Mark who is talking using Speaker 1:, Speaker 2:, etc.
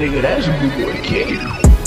Speaker 1: nigga, that's a good boy kid.